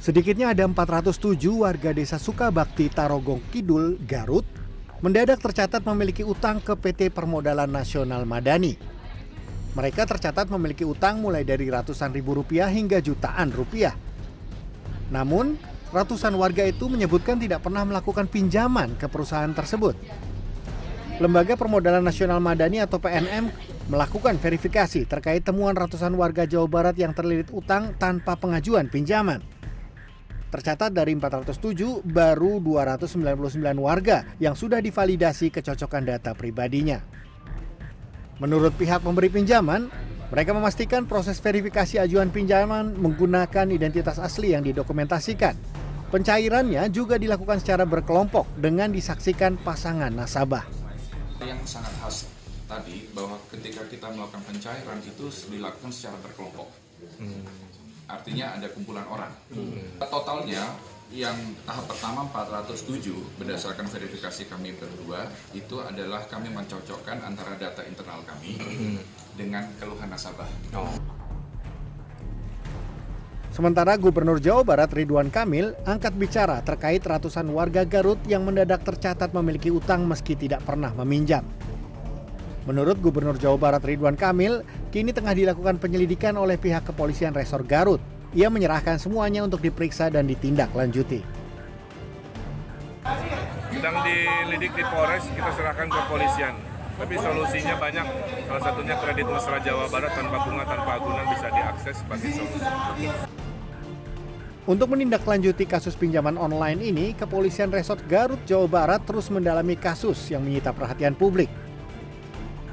Sedikitnya ada 407 warga desa Sukabakti, Tarogong Kidul, Garut, mendadak tercatat memiliki utang ke PT Permodalan Nasional Madani. Mereka tercatat memiliki utang mulai dari ratusan ribu rupiah hingga jutaan rupiah. Namun, ratusan warga itu menyebutkan tidak pernah melakukan pinjaman ke perusahaan tersebut. Lembaga Permodalan Nasional Madani atau PNM melakukan verifikasi terkait temuan ratusan warga Jawa Barat yang terlilit utang tanpa pengajuan pinjaman. Tercatat dari 407, baru 299 warga yang sudah divalidasi kecocokan data pribadinya. Menurut pihak pemberi pinjaman, mereka memastikan proses verifikasi ajuan pinjaman menggunakan identitas asli yang didokumentasikan. Pencairannya juga dilakukan secara berkelompok dengan disaksikan pasangan nasabah yang sangat khas tadi bahwa ketika kita melakukan pencairan itu dilakukan secara berkelompok. Hmm. Artinya ada kumpulan orang. Hmm. Totalnya yang tahap pertama 407 berdasarkan verifikasi kami berdua itu adalah kami mencocokkan antara data internal kami hmm. dengan keluhan nasabah. Oh. Sementara Gubernur Jawa Barat Ridwan Kamil angkat bicara terkait ratusan warga Garut yang mendadak tercatat memiliki utang meski tidak pernah meminjam. Menurut Gubernur Jawa Barat Ridwan Kamil, kini tengah dilakukan penyelidikan oleh pihak kepolisian Resor Garut. Ia menyerahkan semuanya untuk diperiksa dan ditindaklanjuti. Sedang dilidik di Polres, kita serahkan ke kepolisian. Tapi solusinya banyak. Salah satunya kredit mesra Jawa Barat tanpa bunga tanpa agunan bisa diakses sebagai solusi. Untuk menindaklanjuti kasus pinjaman online ini, Kepolisian Resort Garut, Jawa Barat terus mendalami kasus yang menyita perhatian publik.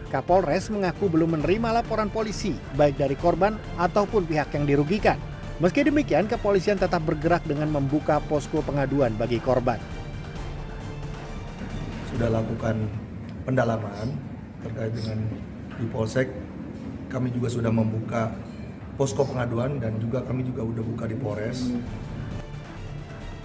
Kapolres mengaku belum menerima laporan polisi, baik dari korban ataupun pihak yang dirugikan. Meski demikian, kepolisian tetap bergerak dengan membuka posko pengaduan bagi korban. Sudah lakukan pendalaman terkait dengan di Polsek, kami juga sudah membuka posko pengaduan dan juga kami juga sudah buka di Polres.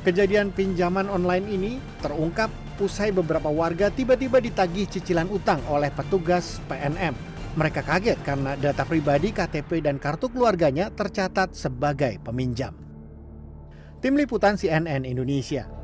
Kejadian pinjaman online ini terungkap usai beberapa warga tiba-tiba ditagih cicilan utang oleh petugas PNM. Mereka kaget karena data pribadi KTP dan kartu keluarganya tercatat sebagai peminjam. Tim Liputan CNN Indonesia